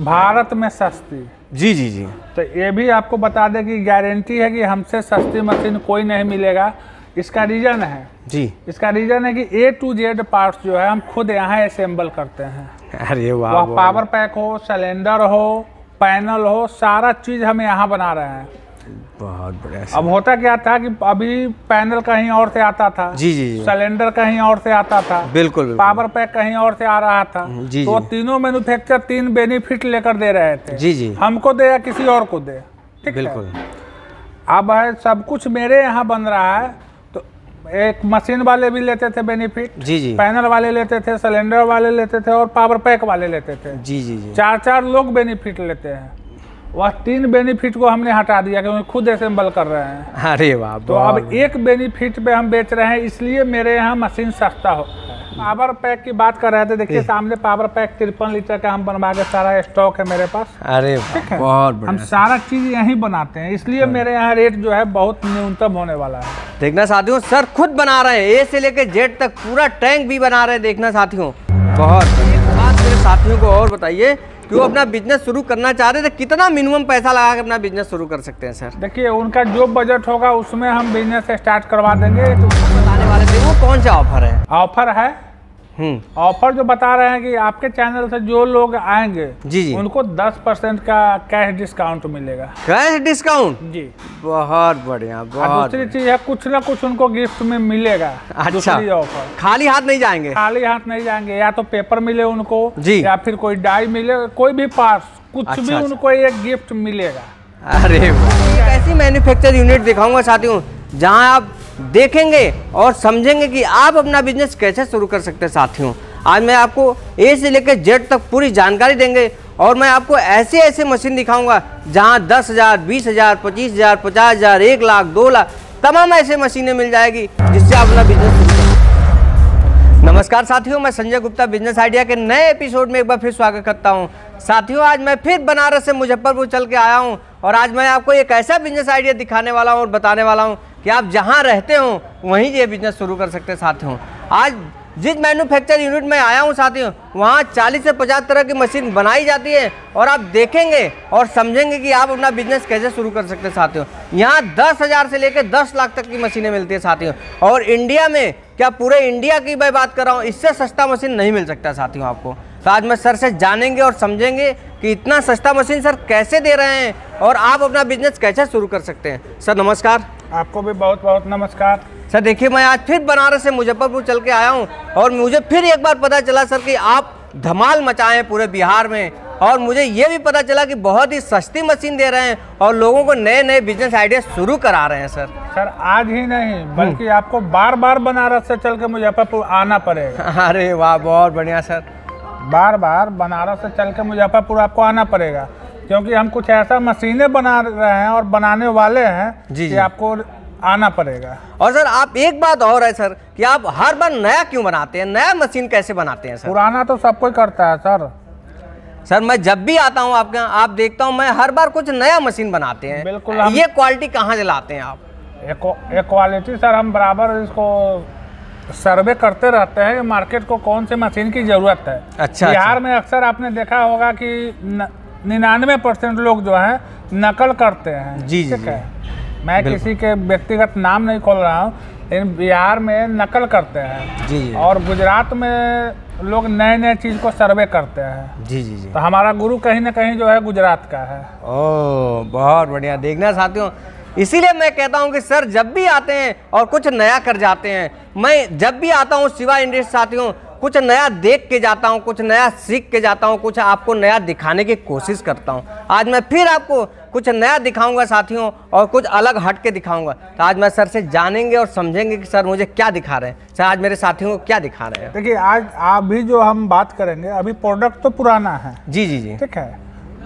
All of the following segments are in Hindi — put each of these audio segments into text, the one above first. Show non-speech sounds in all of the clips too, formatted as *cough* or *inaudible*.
भारत में सस्ती। जी जी जी। तो ये भी आपको बता दें कि गारंटी है कि हमसे सस्ती मशीन कोई नहीं मिलेगा। इसका रीज़न है। जी। इसका रीज़न है कि ए टू जेड पार्ट्स जो है हम खुद यहाँ असेंबल करते हैं। अरे वाह। पावर पैक हो सिलेंडर हो पैनल हो सारा चीज़ हम यहाँ बना रहे हैं। बहुत बढ़िया अब होता क्या था कि अभी पैनल कहीं और से आता था जी जी जी। सिलेंडर कहीं और से आता था बिल्कुल बिल्कुल। पावर पैक कहीं और से आ रहा था जी, तो जी। तीनों मैन्युफैक्चर तीन बेनिफिट लेकर दे रहे थे। जी जी। हमको दे या किसी और को दे ठीक बिल्कुल। अब है सब कुछ मेरे यहाँ बन रहा है तो एक मशीन वाले भी लेते थे बेनिफिट जी जी। पैनल वाले लेते थे सिलेंडर वाले लेते थे और पावर पैक वाले लेते थे। जी जी जी। चार चार लोग बेनिफिट लेते हैं। वह तीन बेनिफिट को हमने हटा दिया क्योंकि खुद असेंबल कर रहे हैं। अरे वाह तो अब एक बेनिफिट पे हम बेच रहे हैं इसलिए मेरे यहाँ मशीन सस्ता हो पावर पैक की बात कर रहे थे देखिए सामने पावर पैक तिरपन लीटर का हम बनवा के सारा स्टॉक है मेरे पास। अरे वाह, है। बहुत हम सारा चीज़ यहीं बनाते हैं इसलिए मेरे यहाँ रेट जो है बहुत न्यूनतम होने वाला है। देखना साथियों सर खुद बना रहे हैं ए से लेकर जेड तक पूरा टैंक भी बना रहे हैं देखना साथियों। बहुत साथियों को और बताइए वो अपना बिज़नेस शुरू करना चाह रहे थे? कितना मिनिमम पैसा लगा के अपना बिज़नेस शुरू कर सकते हैं सर देखिए उनका जो बजट होगा उसमें हम बिज़नेस स्टार्ट करवा देंगे। तो बताने वाले थे वो कौन सा ऑफ़र है? ऑफ़र है ऑफ़र जो बता रहे हैं कि आपके चैनल से जो लोग आएँगे जी जी। उनको 10 परसेंट का कैश डिस्काउंट मिलेगा। कैश डिस्काउंट जी। बहुत बढ़िया बहुत दूसरी चीज़ है कुछ ना कुछ उनको गिफ्ट में मिलेगा अच्छा। ऑफ़र खाली हाथ नहीं जाएँगे? खाली हाथ नहीं जाएँगे या तो पेपर मिले उनको जी। या फिर कोई डाई मिले कोई भी पार्ट कुछ अच्छा, भी अच्छा। उनको एक गिफ्ट मिलेगा। अरे ऐसी मैन्युफैक्चर यूनिट दिखाऊँगा साथियों जहाँ आप देखेंगे और समझेंगे कि आप अपना बिज़नेस कैसे शुरू कर सकते हैं साथियों आज मैं आपको ए से लेकर जेड तक पूरी जानकारी देंगे और मैं आपको ऐसे ऐसे मशीन दिखाऊँगा जहाँ दस हज़ार, बीस हज़ार, पच्चीस हज़ार, पचास हज़ार, एक लाख, दो लाख, तमाम ऐसे मशीनें मिल जाएगी जिससे आप अपना बिज़नेस। नमस्कार साथियों, मैं संजय गुप्ता बिज़नेस आइडिया के नए एपिसोड में एक बार फिर स्वागत करता हूँ। साथियों, आज मैं फिर बनारस से मुजफ्फरपुर चल के आया हूँ और आज मैं आपको एक ऐसा बिज़नेस आइडिया दिखाने वाला हूँ और बताने वाला हूँ कि आप जहाँ रहते हो, वहीं ये बिज़नेस शुरू कर सकते हैं साथियों। आज जिस मैन्युफैक्चर यूनिट में आया हूँ साथियों, वहाँ 40 से 50 तरह की मशीन बनाई जाती है और आप देखेंगे और समझेंगे कि आप अपना बिज़नेस कैसे शुरू कर सकते हैं साथियों। यहाँ दस हज़ार से लेकर दस लाख तक की मशीनें मिलती है साथियों। और इंडिया में, क्या पूरे इंडिया की मैं बात कर रहा हूँ, इससे सस्ता मशीन नहीं मिल सकता साथियों आपको। तो आज मैं सर से जानेंगे और समझेंगे कि इतना सस्ता मशीन सर कैसे दे रहे हैं और आप अपना बिज़नेस कैसे शुरू कर सकते हैं। सर नमस्कार। आपको भी बहुत बहुत नमस्कार। सर देखिए मैं आज फिर बनारस से मुजफ्फरपुर चल के आया हूँ और मुझे फिर एक बार पता चला सर कि आप धमाल मचाए हैं पूरे बिहार में और मुझे ये भी पता चला कि बहुत ही सस्ती मशीन दे रहे हैं और लोगों को नए नए बिज़नेस आइडिया शुरू करा रहे हैं सर। सर आज ही नहीं बल्कि आपको बार बार बनारस से चल के मुजफ्फरपुर आना पड़ेगा। *laughs* अरे वाह बहुत बढ़िया सर। बार बार बनारस से चल के मुजफ्फरपुर आपको आना पड़ेगा। क्योंकि हम कुछ ऐसा मशीनें बना रहे हैं और बनाने वाले हैं जी, कि जी। आपको आना पड़ेगा। और सर आप एक बात और है सर कि आप हर बार नया क्यों बनाते हैं? नया मशीन कैसे बनाते हैं सर? पुराना तो सब कोई करता है सर। सर मैं जब भी आता हूँ आपके यहाँ आप देखता हूँ मैं हर बार कुछ नया मशीन बनाते हैं। बिल्कुल, हम- ये क्वालिटी कहाँ से लाते हैं आप? एक एक क्वालिटी सर हम बराबर इसको सर्वे करते रहते हैं कि मार्केट को कौन से मशीन की ज़रूरत है। अच्छा, बिहार अच्छा। में अक्सर आपने देखा होगा कि निन्यानवे परसेंट लोग जो है नकल करते हैं। जी, जी, ठीक है? मैं किसी के व्यक्तिगत नाम नहीं खोल रहा हूँ लेकिन बिहार में नकल करते हैं। जी जी। और गुजरात में लोग नए नए चीज़ को सर्वे करते हैं। जी जी जी। तो हमारा गुरु कहीं ना कहीं जो है गुजरात का है। ओह बहुत बढ़िया। देखना साथियों इसीलिए मैं कहता हूँ कि सर जब भी आते हैं और कुछ नया कर जाते हैं मैं जब भी आता हूँ शिवा इंडस्ट्री साथियों कुछ नया देख के जाता हूँ कुछ नया सीख के जाता हूँ कुछ आपको नया दिखाने की कोशिश करता हूँ। आज मैं फिर आपको कुछ नया दिखाऊँगा साथियों और कुछ अलग हट के दिखाऊँगा। तो आज मैं सर से जानेंगे और समझेंगे कि सर मुझे क्या दिखा रहे हैं। सर आज मेरे साथियों को क्या दिखा रहे हैं? देखिए आज अभी जो हम बात करेंगे अभी प्रोडक्ट तो पुराना है। जी जी जी। ठीक है?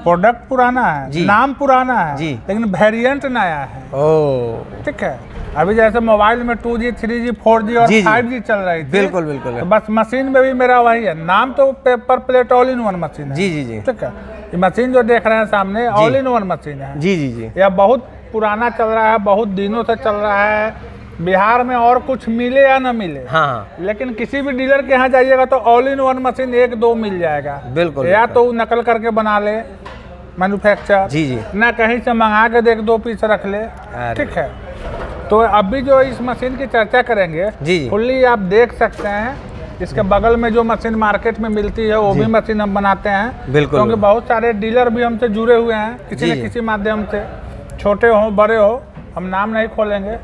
प्रोडक्ट पुराना है जी। नाम पुराना है जी। लेकिन वेरियंट नया है। ओह ठीक है? अभी जैसे मोबाइल में two G three G four G और। फाइव जी चल रही थी बिल्कुल, बिल्कुल। तो बस मशीन में भी मेरा वही है। नाम तो paper plate all in one machine है। जी जी जी। ठीक है? ये मशीन जो देख रहे हैं सामने ऑल इन वन मशीन है। जी जी जी। यह बहुत पुराना चल रहा है बहुत दिनों से चल रहा है। बिहार में और कुछ मिले या ना मिले हाँ। हाँ लेकिन किसी भी डीलर के यहाँ जाइएगा तो ऑल इन वन मशीन एक दो मिल जाएगा। बिल्कुल या तो नकल करके बना ले मैन्युफैक्चर जी जी। ना कहीं से मंगा के देख दो पीस रख ले। ठीक है? तो अभी जो इस मशीन की चर्चा करेंगे जी, जी। फुल्ली आप देख सकते हैं। इसके बगल में जो मशीन मार्केट में मिलती है वो भी मशीन हम बनाते हैं। बिल्कुल। क्योंकि बहुत सारे डीलर भी हमसे जुड़े हुए हैं किसी न किसी माध्यम से। छोटे हो बड़े हो हम नाम नहीं खोलेंगे।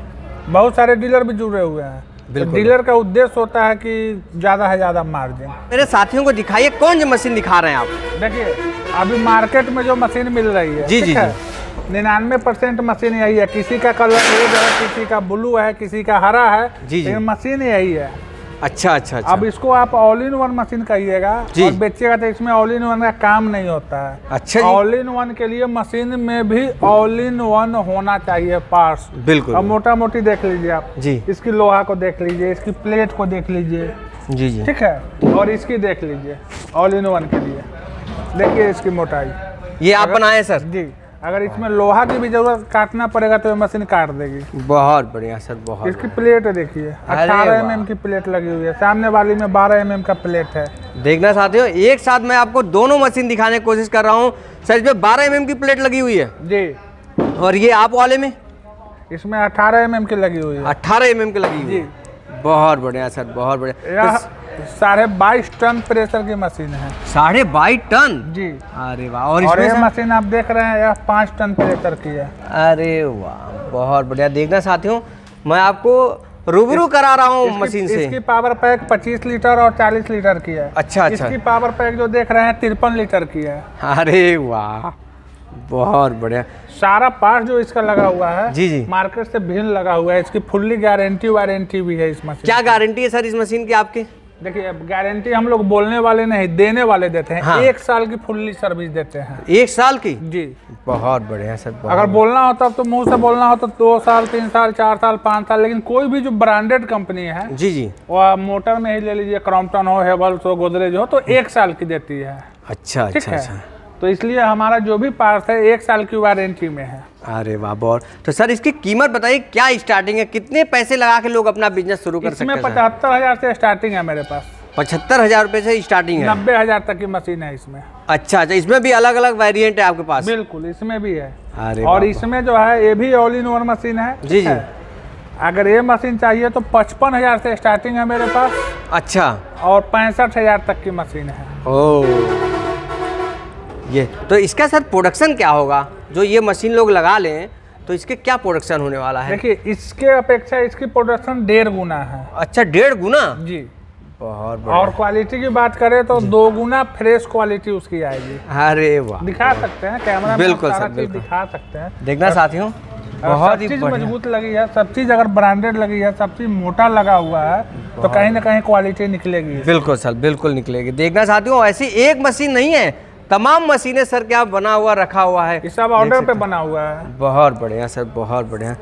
बहुत सारे डीलर भी जुड़े हुए हैं। तो डीलर का उद्देश्य होता है कि ज़्यादा है ज़्यादा मार्जिन। मेरे साथियों को दिखाइए कौन सी मशीन दिखा रहे हैं आप? देखिए अभी मार्केट में जो मशीन मिल रही है जी, जी, है? निन्यानवे परसेंट मशीन यही है। किसी का कलर रेड है किसी का ब्लू है किसी का हरा है जी, जी। मशीन यही है। अच्छा अच्छा अच्छा। अब इसको आप ऑल इन वन मशीन कहिएगा। और बेचिएगा तो इसमें ऑल इन वन का काम नहीं होता है। अच्छा ऑल इन वन के लिए मशीन में भी ऑल इन वन होना चाहिए पार्ट्स बिल्कुल। अब मोटा मोटी देख लीजिए आप। जी। इसकी लोहा को देख लीजिए इसकी प्लेट को देख लीजिए। जी जी। ठीक है? और इसकी देख लीजिए ऑल इन वन के लिए। देखिए इसकी मोटाई। ये आप बनाए सर? जी। अगर इसमें लोहा की भी ज़रूरत काटना पड़ेगा तो ये मशीन काट देगी। बहुत बढ़िया सर बहुत इसकी प्लेट देखिए अठारह वाह। एम की प्लेट लगी हुई है सामने वाली में बारह एम एम का प्लेट है। देखना साथियों एक साथ मैं आपको दोनों मशीन दिखाने की कोशिश कर रहा हूँ। सर इसमें बारह एम एम की प्लेट लगी हुई है? जी। और ये आप वाले में? इसमें अठारह एम एम की लगी हुई है। अठारह एम एम की लगी हुई जी। है बहुत बढ़िया सर बहुत बढ़िया। यह तो साढ़े बाईस टन प्रेशर की मशीन है। साढ़े बाईस टन? जी। अरे वाह और और ये मशीन आप देख रहे हैं यह पाँच टन प्रेशर की है। अरे वाह बहुत बढ़िया। देखना साथियों मैं आपको रूबरू करा रहा हूँ मशीन से। इसकी पावर पैक 25 लीटर और 40 लीटर की है। अच्छा अच्छा। इसकी पावर पैक जो देख रहे हैं तिरपन लीटर की है। अरे वाह। बहुत बढ़िया। सारा पार्ट जो इसका लगा हुआ है जी, जी। मार्केट से भिन्न लगा हुआ है। इसकी फुल्ली गारंटी वारंटी भी है इस मशीन क्या गारंटी है सर इस मशीन की आपकी? देखिए गारंटी हम लोग बोलने वाले नहीं देने वाले देते हैं। हाँ। एक साल की फुल्ली सर्विस देते हैं। एक साल की? जी। बहुत बढ़िया सर बहुत अगर बोलना होता तो मुँह से बोलना हो तो दो साल तीन साल चार साल पाँच साल लेकिन कोई भी जो ब्रांडेड कंपनी है जी जी। वो आप मोटर में ही ले लीजिए क्रॉम्पटन हो हेवल्स हो गोदरेज हो तो एक साल की देती है। अच्छा अच्छा अच्छा। तो इसलिए हमारा जो भी पार्ट है एक साल की वारंटी में है। अरे वाह बहुत। तो सर इसकी कीमत बताइए क्या स्टार्टिंग है? कितने पैसे लगा के लोग अपना बिज़नेस शुरू कर सकते इसमें हैं पचहत्तर हज़ार से स्टार्टिंग है मेरे पास। पचहत्तर हज़ार रुपए से स्टार्टिंग है? नब्बे हज़ार तक की मशीन है इसमें। अच्छा अच्छा इसमें भी अलग अलग वेरिएंट है आपके पास? बिल्कुल इसमें भी है। अरे और इसमें जो है ये भी ऑल इन वन मशीन है जी, जी। अगर ये मशीन चाहिए तो पचपन हज़ार से स्टार्टिंग है मेरे पास। अच्छा। और पैंसठ हज़ार तक की मशीन है। ओ ये तो इसका सर प्रोडक्शन क्या होगा? जो ये मशीन लोग लगा लें तो इसके क्या प्रोडक्शन होने वाला है? देखिए इसके अपेक्षा इसकी प्रोडक्शन डेढ़ गुना है। अच्छा डेढ़ गुना? जी। बहुत और क्वालिटी की बात करें तो दो गुना फ्रेश क्वालिटी उसकी आएगी। अरे वाह। दिखा सकते हैं कैमरा बिल्कुल सर, बिल्कुल। दिखा सकते हैं। देखना साथियों बहुत ही मज़बूत लगी है सब चीज़ अगर ब्रांडेड लगी है सब चीज़ मोटा लगा हुआ है तो कहीं ना कहीं क्वालिटी निकलेगी। बिल्कुल सर बिल्कुल निकलेगी। देखना साथियों ऐसी एक मशीन नहीं है तमाम मशीनें सर क्या बना हुआ रखा हुआ है। सब ऑर्डर पे बना हुआ है। बहुत बढ़िया सर बहुत बढ़िया।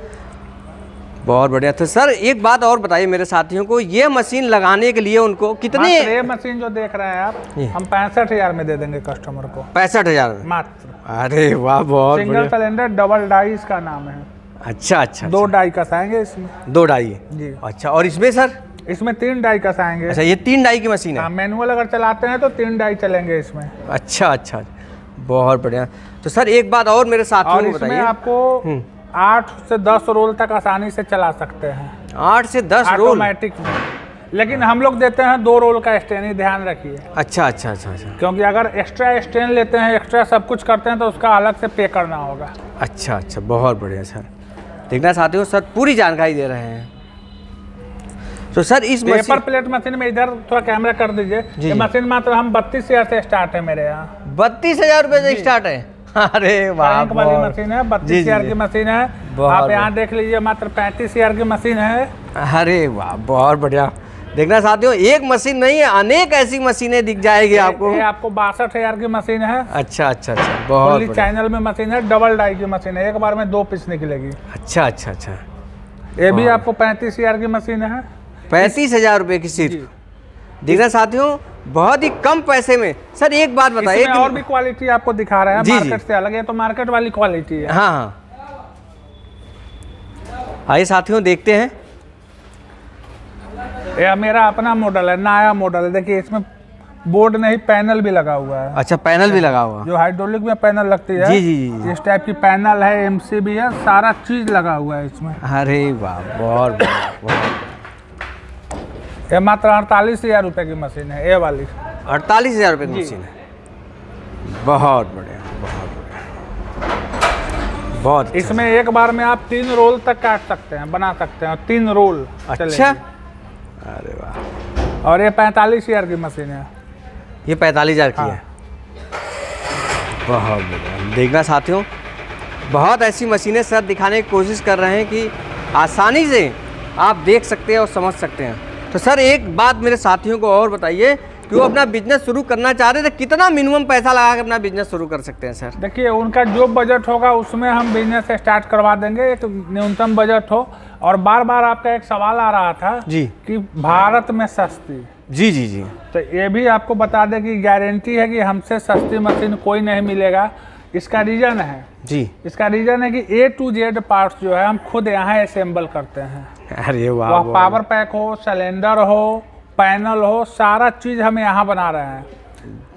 बहुत बढ़िया। तो सर एक बात और बताइए मेरे साथियों को ये मशीन लगाने के लिए उनको कितने ये मशीन जो देख रहे हैं आप हम पैंसठ हज़ार में दे देंगे कस्टमर को। पैंसठ हज़ार? मात्र। अरे वाह बहुत सिंगल सिलेंडर डबल डाई इसका नाम है। अच्छा अच्छा दो डाई कसाएँगे इसमें। अच्छा। दो डाई जी। अच्छा और इसमें सर? इसमें तीन डाई कसाएँगे। अच्छा ये तीन डाई की मशीन है? हाँ मैनुअल अगर चलाते हैं तो तीन डाई चलेंगे इसमें। अच्छा अच्छा बहुत बढ़िया। तो सर एक बात और मेरे साथ और इसमें आपको आठ से दस रोल तक आसानी से चला सकते हैं। आठ से दस रोल? ऑटोमेटिक में। लेकिन हम लोग देते हैं दो रोल का स्टेन ध्यान रखिए। अच्छा अच्छा अच्छा अच्छा। क्योंकि अगर एक्स्ट्रा स्टेन लेते हैं एक्स्ट्रा सब कुछ करते हैं तो उसका अलग से पे करना होगा। अच्छा अच्छा बहुत बढ़िया सर। देखना चाहते हो सर पूरी जानकारी दे रहे हैं। तो सर इस पेपर प्लेट मशीन में इधर थोड़ा कैमरा कर दीजिए। मशीन मात्र हम बत्तीस हज़ार से स्टार्ट है मेरे यहाँ। बत्तीस हज़ार रुपये से स्टार्ट है? *laughs* अरे वाह वाली मशीन है बत्तीस हज़ार की मशीन है। आप यहाँ देख लीजिए मात्र पैंतीस हज़ार की मशीन है। अरे वाह बहुत बढ़िया। देखना साथियों एक मशीन नहीं है अनेक ऐसी मशीनें दिख जाएगी आपको। ये आपको बासठ हज़ार की मशीन है। अच्छा अच्छा अच्छा बहुत चैनल में मशीन है डबल डाई की मशीन है। एक बार में दो पीस निकलेगी। अच्छा अच्छा अच्छा। ये भी आपको पैंतीस हज़ार की मशीन है। पैंतीस हज़ार रुपये की सिर्फ़ देखना साथियों बहुत ही कम पैसे में। सर एक बात बताइए और भी क्वालिटी आपको दिखा रहे हैं जी, जी। मार्केट से अलग है तो मार्केट वाली क्वालिटी है। हाँ हाँ। आइए साथियों देखते हैं। यह मेरा अपना मॉडल है नया मॉडल है। देखिए इसमें बोर्ड नहीं पैनल भी लगा हुआ है। अच्छा पैनल भी लगा हुआ। जो हाइड्रोलिक में पैनल लगती है जी, जी, जी। इस टाइप की पैनल है एमसी भी है सारा चीज़ लगा हुआ है इसमें। अरे वाह बहुत बहुत। ये मात्र अड़तालीस हज़ार रुपए की मशीन है ये वाली अड़तालीस हज़ार रुपये की मशीन है बहुत बढ़िया बहुत बढ़िया बहुत। इसमें एक बार में आप तीन रोल तक काट सकते हैं बना सकते हैं तीन रोल अच्छा अरे वाह और ये पैंतालीस हज़ार की मशीन है। ये पैंतालीस हज़ार की हाँ। है। बहुत बढ़िया। देखना साथियों बहुत ऐसी मशीनें सर दिखाने की कोशिश कर रहे हैं कि आसानी से आप देख सकते हैं और समझ सकते हैं। तो सर एक बात मेरे साथियों को और बताइए कि वो अपना बिज़नेस शुरू करना चाह रहे थे कितना मिनिमम पैसा लगा के अपना बिज़नेस शुरू कर सकते हैं सर? देखिए उनका जो बजट होगा उसमें हम बिज़नेस स्टार्ट करवा देंगे एक न्यूनतम बजट हो। और बार बार आपका एक सवाल आ रहा था जी। कि भारत में सस्ती। जी जी जी। तो ये भी आपको बता दें कि गारंटी है कि हमसे सस्ती मशीन कोई नहीं मिलेगा। इसका रीज़न है। जी। इसका रीज़न है कि ए टू जेड पार्ट्स जो है हम खुद यहाँ असेंबल करते हैं। *laughs* अरे वाह वह पावर पैक हो सिलेंडर हो पैनल हो सारा चीज़ हम यहाँ बना रहे हैं।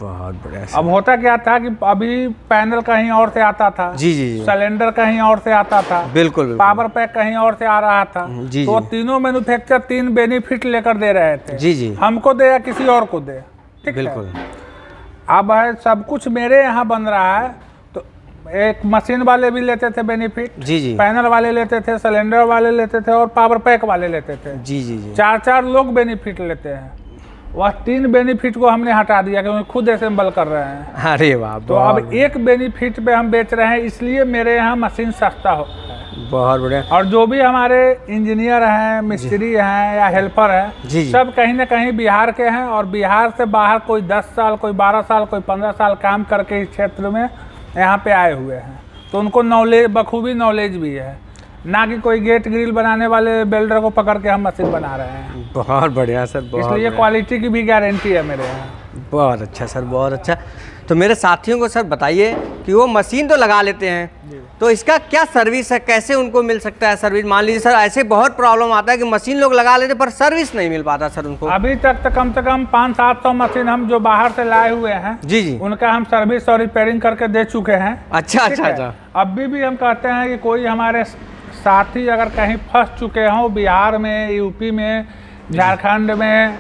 बहुत बढ़िया अब होता क्या था कि अभी पैनल कहीं और से आता था जी जी जी। सिलेंडर कहीं और से आता था बिल्कुल बिल्कुल। पावर पैक कहीं और से आ रहा था जी, तो जी। तीनों मैन्युफैक्चर तीन बेनिफिट लेकर दे रहे थे। जी जी। हमको दे या किसी और को दे ठीक बिल्कुल। अब है सब कुछ मेरे यहाँ बन रहा है एक मशीन वाले भी लेते थे बेनिफिट जी जी। पैनल वाले लेते थे सिलेंडर वाले लेते थे और पावर पैक वाले लेते थे। जी जी जी। चार चार लोग बेनिफिट लेते हैं। वह तीन बेनिफिट को हमने हटा दिया क्योंकि खुद असेंबल कर रहे हैं। अरे वाह तो अब एक बेनिफिट पे हम बेच रहे हैं इसलिए मेरे यहाँ मशीन सस्ता हो। बहुत बढ़िया। और जो भी हमारे इंजीनियर हैं मिस्त्री हैं या हेल्पर हैं जी। सब कहीं ना कहीं बिहार के हैं और बिहार से बाहर कोई 10 साल कोई 12 साल कोई 15 साल काम करके इस क्षेत्र में यहाँ पे आए हुए हैं। तो उनको नॉलेज बखूबी नॉलेज भी है। ना कि कोई गेट ग्रिल बनाने वाले बेल्डर को पकड़ के हम मशीन बना रहे हैं। बहुत बढ़िया सर बहुत इसलिए क्वालिटी की भी गारंटी है मेरे यहाँ। बहुत अच्छा सर बहुत अच्छा। तो मेरे साथियों को सर बताइए कि वो मशीन तो लगा लेते हैं। तो इसका क्या सर्विस है? कैसे उनको मिल सकता है सर्विस? मान लीजिए सर ऐसे बहुत प्रॉब्लम आता है कि मशीन लोग लगा लेते पर सर्विस नहीं मिल पाता सर उनको। अभी तक तो कम से कम पाँच सात सौ मशीन हम जो बाहर से लाए हुए हैं जी जी। उनका हम सर्विस और रिपेयरिंग करके दे चुके हैं। अच्छा अच्छा अच्छा। अभी भी हम कहते हैं कि कोई हमारे साथी अगर कहीं फंस चुके हों बिहार में यूपी में झारखंड में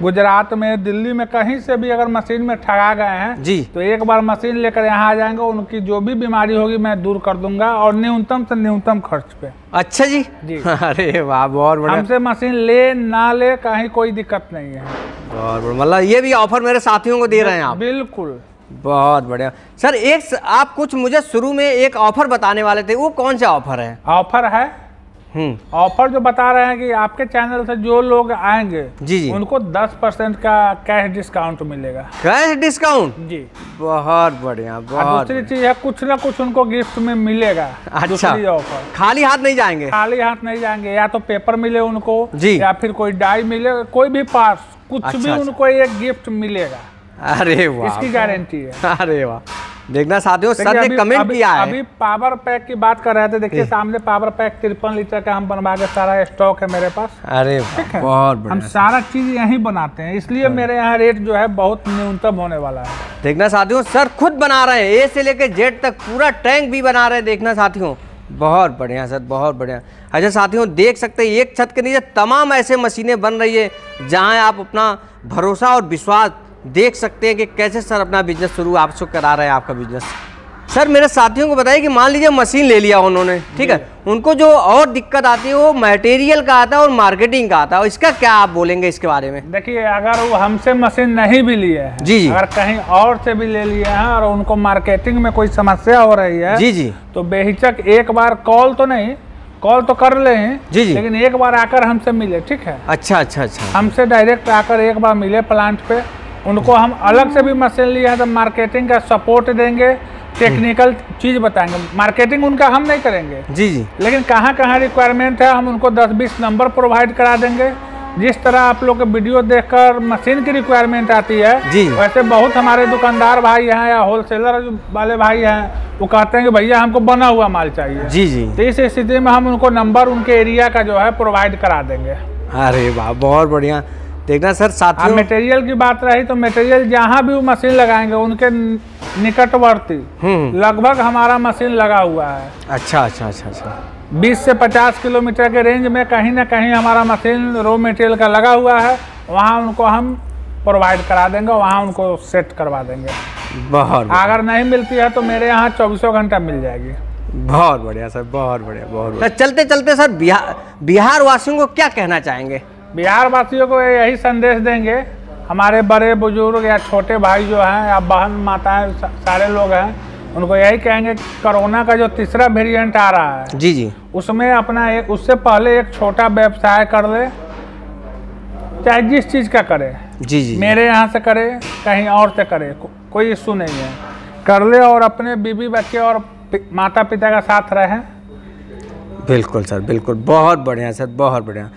गुजरात में दिल्ली में कहीं से भी अगर मशीन में ठगा गए हैं जी। तो एक बार मशीन लेकर यहाँ आ जाएँगे उनकी जो भी बीमारी होगी मैं दूर कर दूँगा और न्यूनतम से न्यूनतम खर्च पे। अच्छा जी? जी। *laughs* अरे वाह बहुत हमसे मशीन ले ना ले कहीं कोई दिक्कत नहीं है। बहुत मतलब ये भी ऑफ़र मेरे साथियों को दे रहे हैं आप। बिल्कुल। बहुत बढ़िया। सर एक आप कुछ मुझे शुरू में एक ऑफ़र बताने वाले थे वो कौन सा ऑफ़र है? ऑफ़र है ऑफ़र जो बता रहे हैं कि आपके चैनल से जो लोग आएँगे जी जी। उनको 10 परसेंट का कैश डिस्काउंट मिलेगा। कैश डिस्काउंट जी। बहुत बढ़िया बहुत दूसरी चीज़ है कुछ ना कुछ उनको गिफ्ट में मिलेगा अच्छा। ऑफ़र खाली हाथ नहीं जाएँगे? खाली हाथ नहीं जाएँगे या तो पेपर मिले उनको जी। या फिर कोई डाई मिले कोई भी पार्ट्स कुछ अच्छा, भी अच्छा। उनको एक गिफ्ट मिलेगा। अरे वाह। इसकी गारंटी है। अरे वाह। देखना साथियों सर ने कमेंट अभी- किया है। अभी पावर पैक की बात कर रहे थे देखिए सामने पावर पैक तिरपन लीटर का हम बनवा के सारा स्टॉक है मेरे पास। अरे ठीक है? बहुत हम सारा चीज़ यहीं बनाते हैं इसलिए मेरे यहाँ रेट जो है बहुत न्यूनतम होने वाला है। देखना साथियों सर खुद बना रहे हैं ए से लेकर जेड तक पूरा टैंक भी बना रहे हैं देखना साथियों। बहुत बढ़िया सर बहुत बढ़िया। अच्छा साथियों देख सकते हैं एक छत के नीचे तमाम ऐसे मशीनें बन रही है जहाँ आप अपना भरोसा और विश्वास देख सकते हैं कि कैसे सर अपना बिज़नेस शुरू आप आपसे करा रहे हैं आपका बिज़नेस सर मेरे साथियों को बताइए कि मान लीजिए मशीन ले लिया उन्होंने ठीक है? उनको जो और दिक्कत आती है वो मटेरियल का आता है और मार्केटिंग का आता है। इसका क्या आप बोलेंगे इसके बारे में? देखिए अगर वो हमसे मशीन नहीं भी लिए हैं जी, जी। अगर कहीं और से भी ले लिए हैं और उनको मार्केटिंग में कोई समस्या हो रही है जी जी। तो बेहिचक एक बार कॉल तो नहीं कॉल तो कर ले जी, जी। लेकिन एक बार आकर हमसे मिले ठीक है? अच्छा अच्छा अच्छा। हमसे डायरेक्ट आकर एक बार मिले प्लांट पे उनको हम अलग से भी मशीन लिए हैं तो मार्केटिंग का सपोर्ट देंगे टेक्निकल चीज़ बताएँगे। मार्केटिंग उनका हम नहीं करेंगे। जी जी। लेकिन कहाँ कहाँ रिक्वायरमेंट है हम उनको 10-20 नंबर प्रोवाइड करा देंगे। जिस तरह आप लोग के वीडियो देखकर मशीन की रिक्वायरमेंट आती है जी। वैसे बहुत हमारे दुकानदार भाई हैं या होलसेलर वाले भाई हैं वो कहते हैं कि भैया हमको बना हुआ माल चाहिए। जी जी। तो इस स्थिति में हम उनको नंबर उनके एरिया का जो है प्रोवाइड करा देंगे। अरे वाह बहुत बढ़िया। देखना सर साथियों। मटेरियल की बात रही तो मटेरियल जहाँ भी वो मशीन लगाएँगे उनके निकटवर्ती। हम्म। लगभग हमारा मशीन लगा हुआ है। अच्छा अच्छा अच्छा अच्छा। 20 से 50 किलोमीटर के रेंज में कहीं ना कहीं हमारा मशीन रॉ मटेरियल का लगा हुआ है। वहाँ उनको हम प्रोवाइड करा देंगे वहाँ उनको सेट करवा देंगे। बहुत अगर नहीं मिलती है तो मेरे यहाँ चौबीसों घंटा मिल जाएगी। बहुत बढ़िया सर बहुत बढ़िया बहुत बढ़िया। चलते चलते सर बिहार बिहार वासियों को क्या कहना चाहेंगे? बिहार वासियों को यही संदेश देंगे हमारे बड़े बुज़ुर्ग या छोटे भाई जो हैं या बहन माताएँ सारे लोग हैं उनको यही कहेंगे कोरोना का जो तीसरा वेरिएंट आ रहा है जी जी। उसमें अपना एक उससे पहले एक छोटा व्यवसाय कर ले चाहे जिस चीज़ का करे। जी जी मेरे यहाँ से करे कहीं और से करे को, कोई इशू नहीं है। कर ले और अपने बीबी बच्चे और पि- माता पिता का साथ रहें। बिल्कुल सर बिल्कुल। बहुत बढ़िया सर बहुत बढ़िया।